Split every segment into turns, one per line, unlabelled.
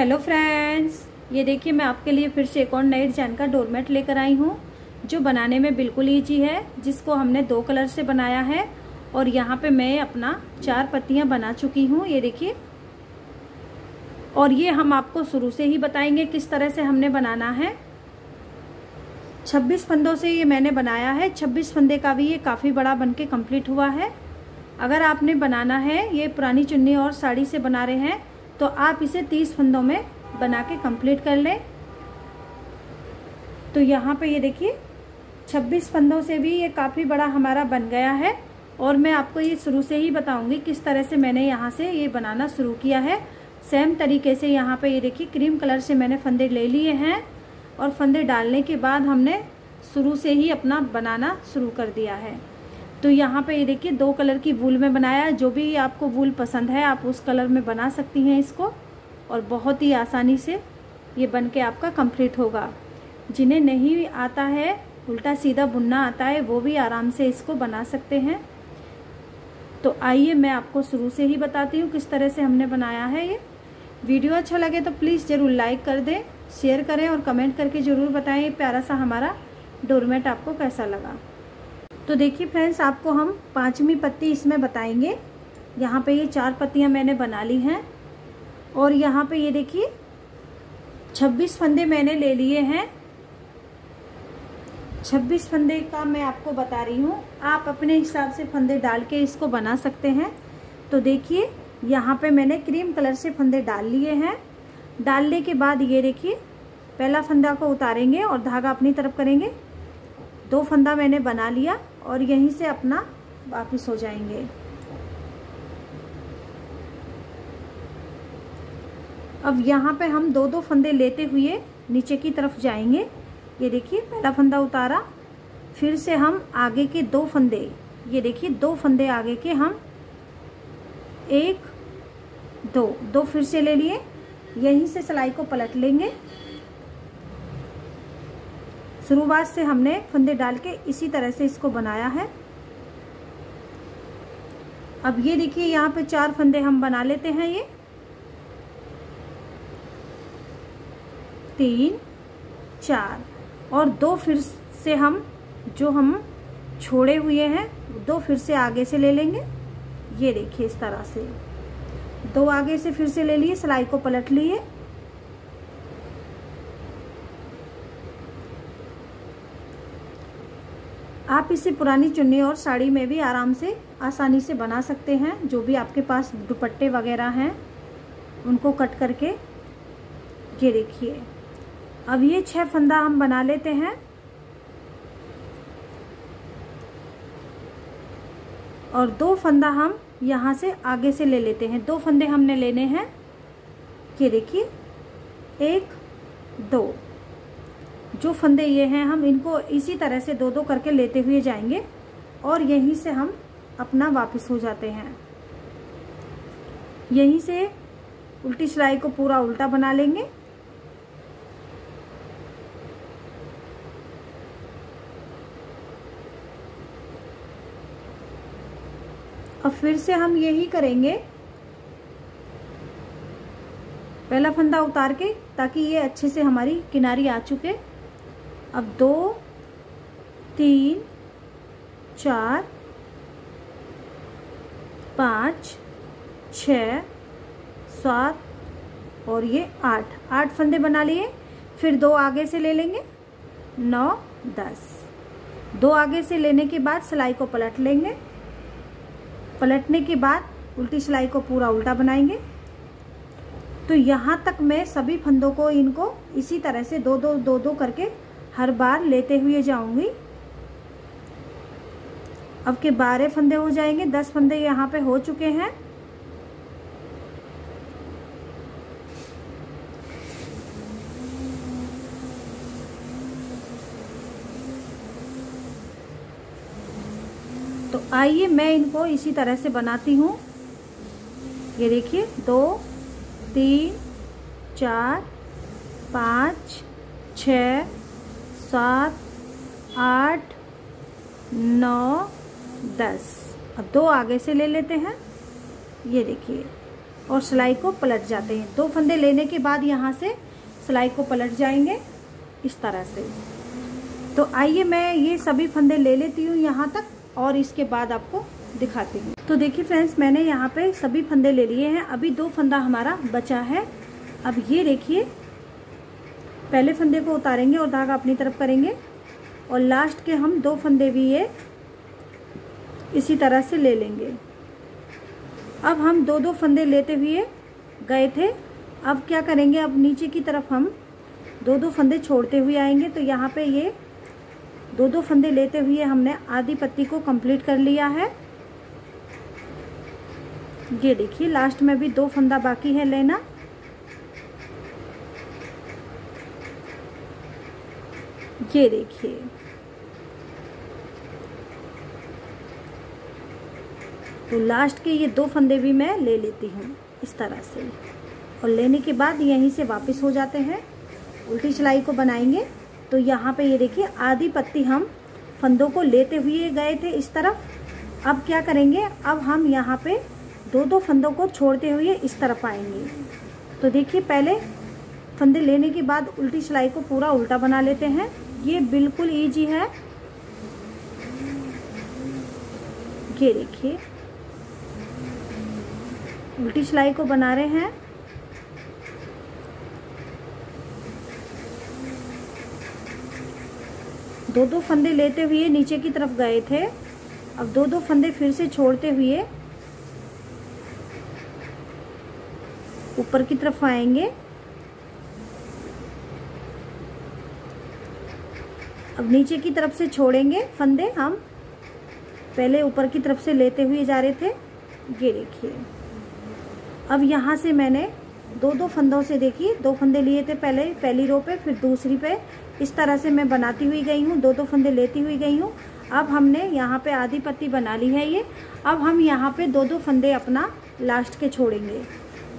Hello friends, ये देखिए मैं आपके लिए फिर से एक और नए डिज़ाइन का डोरमेट लेकर आई हूँ, जो बनाने में बिल्कुल ईजी है, जिसको हमने दो कलर से बनाया है और यहाँ पे मैं अपना चार पत्तियाँ बना चुकी हूँ, ये देखिए। और ये हम आपको शुरू से ही बताएँगे किस तरह से हमने बनाना है। 26 फंदों से ये मैंने बनाया है 26 फंदे का भी ये काफ़ी बड़ा बनके कंप्लीट हुआ है। अगर आपने बनाना है, ये पुरानी चुन्नी और साड़ी से बना रहे हैं तो आप इसे 30 फंदों में बना के कंप्लीट कर लें। तो यहाँ पे ये देखिए 26 फंदों से भी ये काफ़ी बड़ा हमारा बन गया है। और मैं आपको ये शुरू से ही बताऊँगी किस तरह से मैंने यहाँ से ये बनाना शुरू किया है। सेम तरीके से यहाँ पे ये देखिए, क्रीम कलर से मैंने फंदे ले लिए हैं। और फंदे डालने के बाद हमने शुरू से ही अपना बनाना शुरू कर दिया है। तो यहाँ पे ये देखिए, दो कलर की वूल में बनाया है। जो भी आपको वूल पसंद है, आप उस कलर में बना सकती हैं इसको। और बहुत ही आसानी से ये बन के आपका कंप्लीट होगा। जिन्हें नहीं आता है, उल्टा सीधा बुनना आता है, वो भी आराम से इसको बना सकते हैं। तो आइए मैं आपको शुरू से ही बताती हूँ किस तरह से हमने बनाया है ये। वीडियो अच्छा लगे तो प्लीज़ ज़रूर लाइक कर दें, शेयर करें और कमेंट करके ज़रूर बताएँ। प्यारा सा हमारा डोरमेट आपको कैसा लगा। तो देखिए फ्रेंड्स, आपको हम पाँचवीं पत्ती इसमें बताएँगे। यहाँ पे ये चार पत्तियाँ मैंने बना ली हैं। और यहाँ पे ये देखिए, छब्बीस फंदे मैंने ले लिए हैं। छब्बीस फंदे का मैं आपको बता रही हूँ। आप अपने हिसाब से फंदे डाल के इसको बना सकते हैं। तो देखिए, यहाँ पे मैंने क्रीम कलर से फंदे डाल लिए हैं। डालने के बाद ये देखिए, पहला फंदा को उतारेंगे और धागा अपनी तरफ़ करेंगे। दो फंदा मैंने बना लिया। और यहीं से अपना वापस हो जाएँगे। अब यहाँ पे हम दो दो फंदे लेते हुए नीचे की तरफ़ जाएँगे। ये देखिए, पहला फंदा उतारा, फिर से हम आगे के दो फंदे, ये देखिए, दो फंदे आगे के हम एक, दो दो फिर से ले लिए, यहीं से सिलाई को पलट लेंगे। शुरुआत से हमने फंदे डाल के इसी तरह से इसको बनाया है। अब ये देखिए, यहाँ पे चार फंदे हम बना लेते हैं ये। तीन, चार और दो फिर से हम, जो हम छोड़े हुए हैं, दो फिर से आगे से ले लेंगे। ये देखिए इस तरह से। दो आगे से फिर से ले लिए, सिलाई को पलट लिए। आप इसे पुरानी चुन्नी और साड़ी में भी आराम से, आसानी से बना सकते हैं, जो भी आपके पास दुपट्टे वगैरह हैं, उनको कट करके। ये देखिए। अब ये छह फंदा हम बना लेते हैं। और दो फंदा हम यहाँ से आगे से ले लेते हैं। दो फंदे हमने लेने हैं। ये देखिए। एक, दो। जो फंदे ये हैं, हम इनको इसी तरह से दो दो करके लेते हुए जाएँगे और यहीं से हम अपना वापस हो जाते हैं। यहीं से उल्टी सिलाई को पूरा उल्टा बना लेंगे। अब फिर से हम यही करेंगे। पहला फंदा उतार के, ताकि ये अच्छे से हमारी किनारी आ चुके। अब दो, तीन, चार, पाँच, छ, सात और ये आठ। आठ फंदे बना लिए, फिर दो आगे से ले लेंगे। नौ, दस। दो आगे से लेने के बाद सिलाई को पलट लेंगे। पलटने के बाद उल्टी सिलाई को पूरा उल्टा बनाएँगे। तो यहाँ तक मैं सभी फंदों को, इनको इसी तरह से दो दो दो दो करके हर बार लेते हुए जाऊँगी। अब के बारह फंदे हो जाएँगे, दस फंदे यहाँ पे हो चुके हैं। तो आइए मैं इनको इसी तरह से बनाती हूँ। ये देखिए, दो, तीन, चार, पाँच छ सात, आठ, नौ, दस। अब दो आगे से ले लेते हैं। ये देखिए, और सिलाई को पलट जाते हैं। दो फंदे लेने के बाद यहाँ से सिलाई को पलट जाएँगे इस तरह से। तो आइए मैं ये सभी फंदे ले लेती हूँ यहाँ तक, और इसके बाद आपको दिखाती हूँ। तो देखिए फ्रेंड्स, मैंने यहाँ पे सभी फंदे ले लिए हैं। अभी दो फंदा हमारा बचा है। अब ये देखिए पहले फंदे को उतारेंगे और धागा अपनी तरफ़ करेंगे। और लास्ट के हम दो फंदे भी ये इसी तरह से ले लेंगे। अब हम दो दो फंदे लेते हुए गए थे। अब क्या करेंगे? अब नीचे की तरफ़ हम दो दो फंदे छोड़ते हुए आएँगे। तो यहाँ पे ये दो दो फंदे लेते हुए हमने आधी पत्ती को कंप्लीट कर लिया है। ये देखिए लास्ट में भी दो फंदा बाकी है लेना। ये देखिए। तो लास्ट के ये दो फंदे भी मैं ले लेती हूँ इस तरह से। और लेने के बाद यहीं से वापस हो जाते हैं। उल्टी सिलाई को बनाएँगे। तो यहाँ पे ये देखिए, आधी पत्ती हम फंदों को लेते हुए गए थे इस तरफ़। अब क्या करेंगे? अब हम यहाँ पे दो दो फंदों को छोड़ते हुए इस तरफ़ आएँगे। तो देखिए, पहले फंदे लेने के बाद उल्टी सिलाई को पूरा उल्टा बना लेते हैं। ये बिल्कुल ईजी है। ये देखिए। उल्टी सिलाई को बना रहे हैं। दो दो फंदे लेते हुए नीचे की तरफ़ गए थे। अब दो दो फंदे फिर से छोड़ते हुए ऊपर की तरफ़ आएँगे। अब नीचे की तरफ़ से छोड़ेंगे फंदे हम। पहले ऊपर की तरफ़ से लेते हुए जा रहे थे। ये देखिए। अब यहाँ से मैंने दो दो फंदों से देखिए। दो फंदे लिए थे पहले, पहली रो पे, फिर दूसरी पे। इस तरह से मैं बनाती हुई गई हूँ। दो दो फंदे लेती हुई गई हूँ। अब हमने यहाँ पे आधी पत्ती बना ली है ये। अब हम यहाँ पे दो दो फंदे अपना लास्ट के छोड़ेंगे।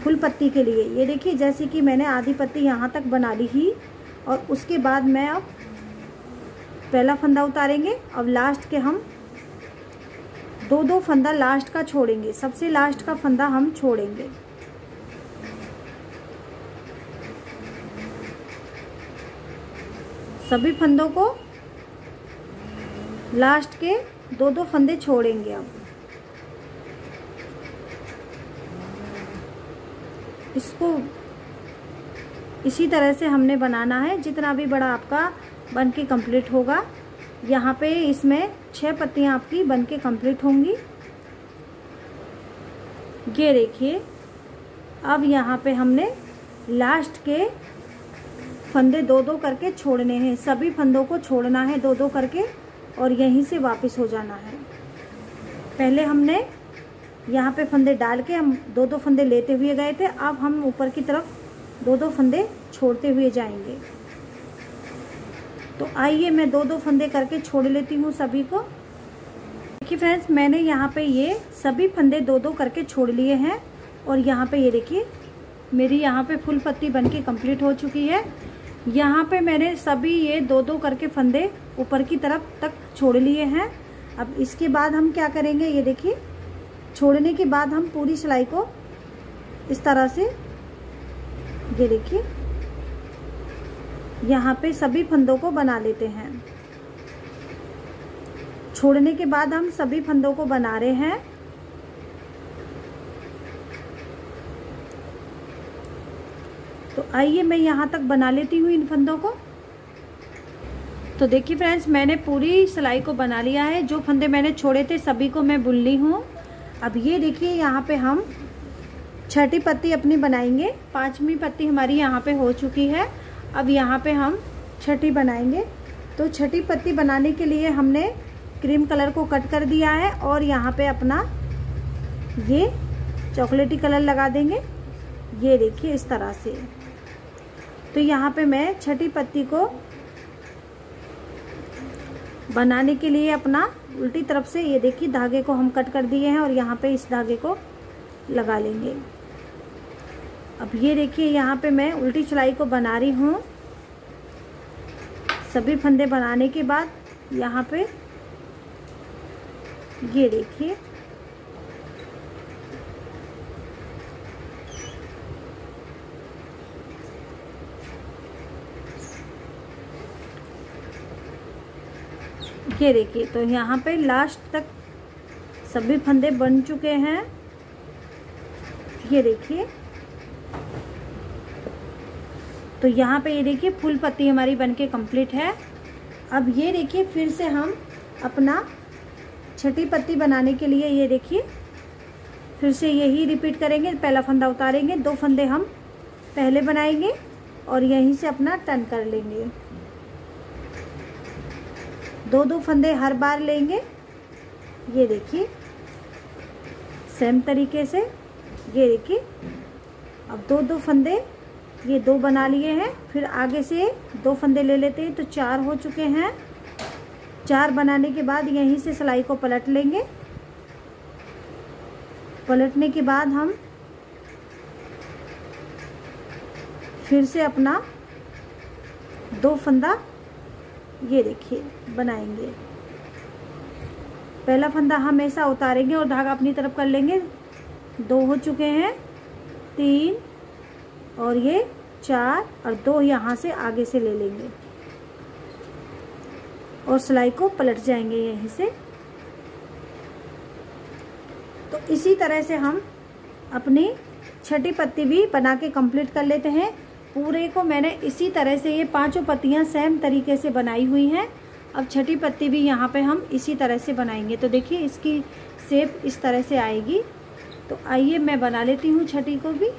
फुल पत्ती के लिए। ये देखिए, जैसे कि मैंने आधी पत्ती यहाँ तक बना ली ही, और उसके बाद मैं अब पहला फंदा उतारेंगे, अब लास्ट के हम दो दो फंदा लास्ट का छोड़ेंगे। सबसे लास्ट का फंदा हम छोड़ेंगे। सभी फंदों को लास्ट के दो दो फंदे छोड़ेंगे अब। इसको इसी तरह से हमने बनाना है। जितना भी बड़ा आपका बन के कंप्लीट होगा। यहाँ पे इसमें छह पत्तियाँ आपकी बन के कंप्लीट होंगी। ये देखिए, अब यहाँ पे हमने लास्ट के फंदे दो दो करके छोड़ने हैं। सभी फंदों को छोड़ना है दो दो करके, और यहीं से वापस हो जाना है। पहले हमने यहाँ पे फंदे डाल के हम दो दो फंदे लेते हुए गए थे। अब हम ऊपर की तरफ़ दो दो फंदे छोड़ते हुए जाएँगे। तो आइए मैं दो दो फंदे करके छोड़ लेती हूँ सभी को। देखिए फ्रेंड्स, मैंने यहाँ पे ये सभी फंदे दो दो करके छोड़ लिए हैं। और यहाँ पे ये देखिए, मेरी यहाँ पे फुल पत्ती बन के हो चुकी है। यहाँ पे मैंने सभी ये दो दो करके फंदे ऊपर की तरफ़ तक छोड़ लिए हैं। अब इसके बाद हम क्या करेंगे, ये देखिए, छोड़ने के बाद हम पूरी सिलाई को इस तरह से, ये देखिए यहाँ पे सभी फंदों को बना लेते हैं। छोड़ने के बाद हम सभी फंदों को बना रहे हैं। तो आइए मैं यहाँ तक बना लेती हूँ इन फंदों को। तो देखिए फ्रेंड्स, मैंने पूरी सिलाई को बना लिया है। जो फंदे मैंने छोड़े थे, सभी को मैं बुन ली हूँ। अब ये देखिए, यहाँ पे हम छठी पत्ती अपनी बनाएँगे। पांचवी पत्ती हमारी यहाँ पे हो चुकी है। अब यहाँ पे हम छठी बनाएँगे। तो छठी पत्ती बनाने के लिए हमने क्रीम कलर को कट कर दिया है और यहाँ पे अपना ये चॉकलेटी कलर लगा देंगे। ये देखिए इस तरह से। तो यहाँ पे मैं छठी पत्ती को बनाने के लिए अपना उल्टी तरफ़ से ये देखिए धागे को हम कट कर दिए हैं और यहाँ पे इस धागे को लगा लेंगे। अब ये देखिए, यहाँ पे मैं उल्टी चलाई को बना रही हूँ। सभी फंदे बनाने के बाद यहाँ पे ये देखिए। ये देखिए तो यहाँ पे लास्ट तक सभी फंदे बन चुके हैं। ये देखिए। तो यहाँ पे ये देखिए, फुल पत्ती हमारी बनके कंप्लीट है। अब ये देखिए, फिर से हम अपना छठी पत्ती बनाने के लिए ये देखिए, फिर से यही रिपीट करेंगे, पहला फंदा उतारेंगे, दो फंदे हम पहले बनाएँगे और यहीं से अपना टर्न कर लेंगे। दो दो फंदे हर बार लेंगे, ये देखिए सेम तरीके से, ये देखिए, अब दो दो फंदे ये दो बना लिए हैं, फिर आगे से दो फंदे ले लेते हैं तो चार हो चुके हैं। चार बनाने के बाद यहीं से सिलाई को पलट लेंगे। पलटने के बाद हम फिर से अपना दो फंदा ये देखिए, बनाएँगे। पहला फंदा हम ऐसा उतारेंगे और धागा अपनी तरफ़ कर लेंगे। दो हो चुके हैं। तीन और ये चार और दो यहाँ से आगे से ले लेंगे। और सिलाई को पलट जाएँगे यहीं से। तो इसी तरह से हम अपनी छठी पत्ती भी बना के कंप्लीट कर लेते हैं। पूरे को मैंने इसी तरह से ये पाँचों पत्तियाँ सेम तरीके से बनाई हुई हैं। अब छठी पत्ती भी यहाँ पे हम इसी तरह से बनाएँगे। तो देखिए इसकी सेप इस तरह से आएगी। तो आइए मैं बना लेती हूँ छठी को भी।